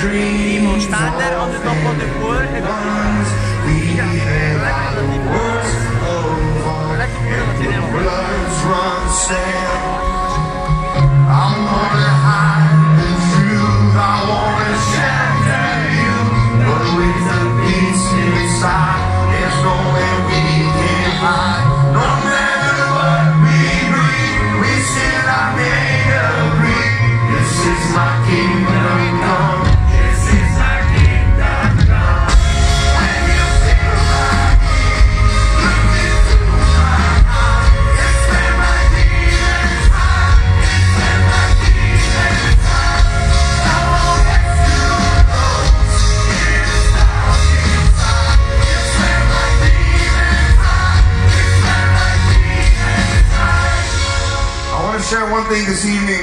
tipo standard on the top of the pool e Bloods share one thing this evening.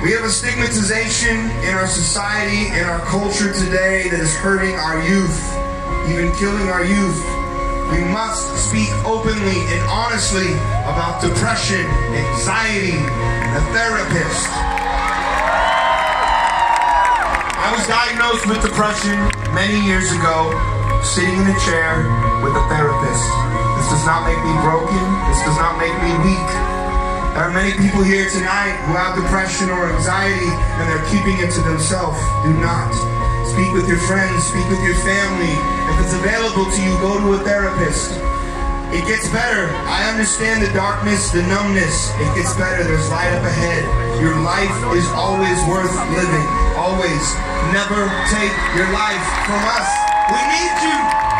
We have a stigmatization in our society, in our culture today that is hurting our youth, even killing our youth. We must speak openly and honestly about depression, anxiety, and a therapist. I was diagnosed with depression many years ago, sitting in a chair with a therapist. This does not make me broken. This does not make me weak. There are many people here tonight who have depression or anxiety and they're keeping it to themselves. Do not. Speak with your friends, speak with your family. If it's available to you, go to a therapist. It gets better. I understand the darkness, the numbness. It gets better. There's light up ahead. Your life is always worth living. Always. Never take your life from us. We need you.